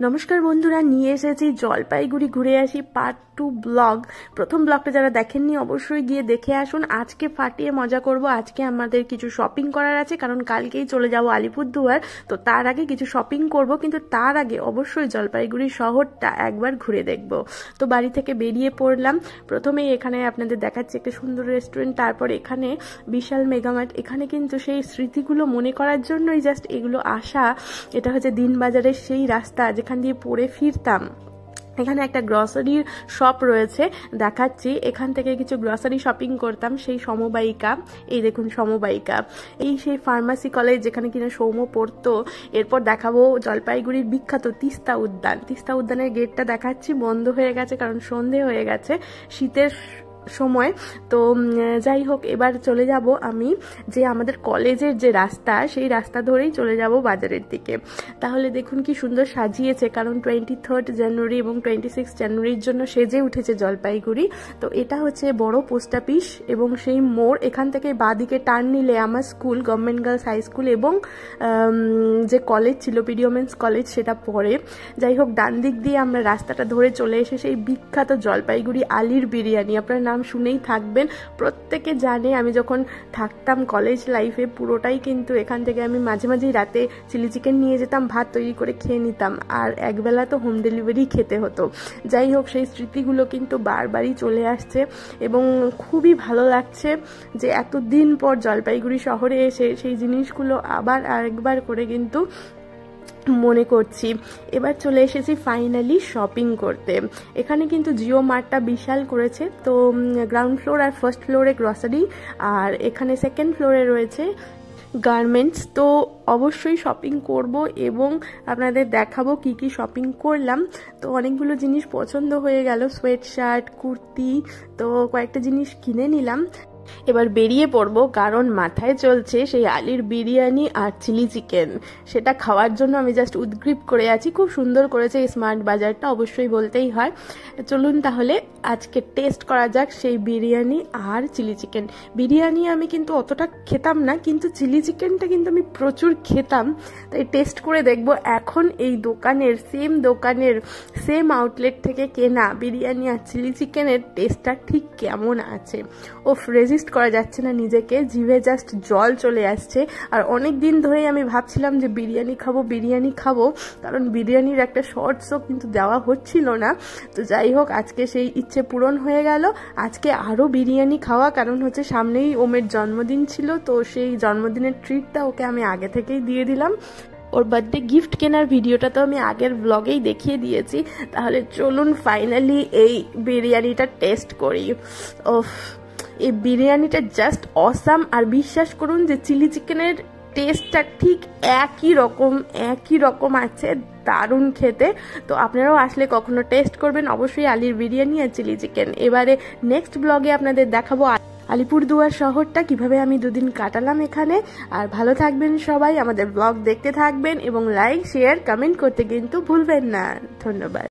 নমস্কার বন্ধুরা নিয়ে এসেছি জলপাইগুড়ি ঘুরে আসি পার্ট টু ব্লগ। প্রথম ব্লগটা যারা দেখেননি, অবশ্যই গিয়ে দেখে আসুন। আজকে ফাটিয়ে মজা করব। আজকে আমাদের কিছু শপিং করার আছে, কারণ কালকেই চলে যাব আলিপুরদুয়ার। তো তার আগে কিছু শপিং করব, কিন্তু তার আগে অবশ্যই জলপাইগুড়ি শহরটা একবার ঘুরে দেখব। তো বাড়ি থেকে বেরিয়ে পড়লাম। প্রথমেই এখানে আপনাদের দেখাচ্ছি একটা সুন্দর রেস্টুরেন্ট তারপর এখানে বিশাল মেগামার্ট। এখানে কিন্তু সেই স্মৃতিগুলো মনে করার জন্যই জাস্ট এগুলো আসা। এটা হচ্ছে দিনবাজারের সেই রাস্তা, যেখান দিয়ে পড়ে ফিরতাম। এখানে একটা গ্রসারির শপ রয়েছে, দেখাচ্ছি। এখান থেকে কিছু গ্রসারি শপিং করতাম, সেই সমবায়িকা। এই দেখুন সমবায়িকা। এই সেই ফার্মাসি কলেজ যেখানে কিনা সৌম্য পড়তো, এরপর দেখাবো জলপাইগুড়ির বিখ্যাত তিস্তা উদ্যান। তিস্তা উদ্যানের গেটটা দেখাচ্ছি, বন্ধ হয়ে গেছে কারণ সন্ধে হয়ে গেছে। শীতের সময়। তো যাই হোক, এবার চলে যাব আমি যে আমাদের কলেজের যে রাস্তা, সেই রাস্তা ধরেই চলে যাব বাজারের দিকে। তাহলে দেখুন কি সুন্দর সাজিয়েছে, কারণ টোয়েন্টি থার্ড জানুয়ারি এবং টোয়েন্টি সিক্স জানুয়ারির জন্য সেজে উঠেছে জলপাইগুড়ি। তো, এটা হচ্ছে বড় পোস্ট অফিস এবং সেই মোড়, এখান থেকে বাদিকে টার্ন নিলে আমার school government girls high school এবং যে কলেজ ছিল পিডিওমেন্স কলেজ সেটা পড়ে যাই হোক ডান দিক দিয়ে আমরা রাস্তাটা ধরে চলে এসে সেই বিখ্যাত জলপাইগুড়ি আলির বিরিয়ানি। আপনার নাম শুনেই থাকবেন। প্রত্যেকে জানে আমি যখন থাকতাম কলেজ লাইফে পুরোটাই কিন্তু এখান থেকে আমি মাঝে মাঝেই রাতে চিলি চিকেন নিয়ে যেতাম, ভাত তৈরি করে খেয়ে নিতাম। আর একবেলা তো হোম ডেলিভারি খেতে হতো। যাই হোক, সেই স্মৃতিগুলো কিন্তু বারবারই চলে আসছে এবং খুবই ভালো লাগছে যে এতদিন পর জলপাইগুড়ি শহরে এসে সেই জিনিসগুলো আবার আরেকবার করে কিন্তু মনে করছি। এবার চলে এসেছি ফাইনালি শপিং করতে। এখানে কিন্তু জিও মার্টটা বিশাল করেছে। তো গ্রাউন্ড ফ্লোর আর ফার্স্ট ফ্লোরে গ্রসারি আর এখানে সেকেন্ড ফ্লোরে রয়েছে গার্মেন্টস তো, অবশ্যই শপিং করব এবং আপনাদের দেখাবো কি কি শপিং করলাম। তো, অনেকগুলো জিনিস পছন্দ হয়ে গেল। সোয়েট শার্ট কুর্তি, তো কয়েকটা জিনিস কিনে নিলাম। এবার বেরিয়ে পড়ব কারণ মাথায় চলছে সেই আলির বিরিয়ানি আর চিলি চিকেন। সেটা খাওয়ার জন্য আমি জাস্ট উদ্গ্রীব করে আছি। খুব সুন্দর করেছে এই স্মার্ট বাজারটা, অবশ্যই বলতেই হয়। চলুন তাহলে আজকে টেস্ট করা যাক সেই বিরিয়ানি আর চিলি চিকেন। বিরিয়ানি আমি কিন্তু অতটা খেতাম না, কিন্তু চিলি চিকেনটা কিন্তু আমি প্রচুর খেতাম। তাই টেস্ট করে দেখব এখন এই দোকানের সেম দোকানের সেম আউটলেট থেকে কেনা বিরিয়ানি আর চিলি চিকেনের টেস্টটা ঠিক কেমন আছে। ও ফ্রেজি রেজিস্ট করা যাচ্ছে না নিজেকে, জিভে জাস্ট জল চলে আসছে। আর অনেক দিন ধরেই আমি ভাবছিলাম যে বিরিয়ানি খাব বিরিয়ানি খাব, কারণ বিরিয়ানির একটা শর্টসও কিন্তু দেওয়া হচ্ছিল না। তো যাই হোক, আজকে সেই ইচ্ছে পূরণ হয়ে গেল। আজকে আরও বিরিয়ানি খাওয়া, কারণ হচ্ছে সামনেই ওমের জন্মদিন ছিল, তো সেই জন্মদিনের ট্রিটটা ওকে আমি আগে থেকেই দিয়ে দিলাম। ওর বার্থডে গিফট কেনার ভিডিওটা তো আমি আগের ব্লগেই দেখিয়ে দিয়েছি। তাহলে চলুন ফাইনালি এই বিরিয়ানিটা টেস্ট করি। ও এই বিরিয়ানিটা জাস্ট অসাম আর বিশ্বাস করুন যে চিলি চিকেনের টেস্টটা ঠিক একই রকম একই রকম আছে, দারুণ খেতে। তো আপনারাও আসলে কখনো টেস্ট করবেন অবশ্যই আলির বিরিয়ানি আর চিলি চিকেন এবারে নেক্সট ব্লগে আপনাদের দেখাবো আলিপুরদুয়ার শহরটা, কীভাবে আমি দুদিন কাটালাম এখানে। আর ভালো থাকবেন সবাই, আমাদের ব্লগ দেখতে থাকবেন এবং লাইক শেয়ার কমেন্ট করতে কিন্তু ভুলবেন না। ধন্যবাদ।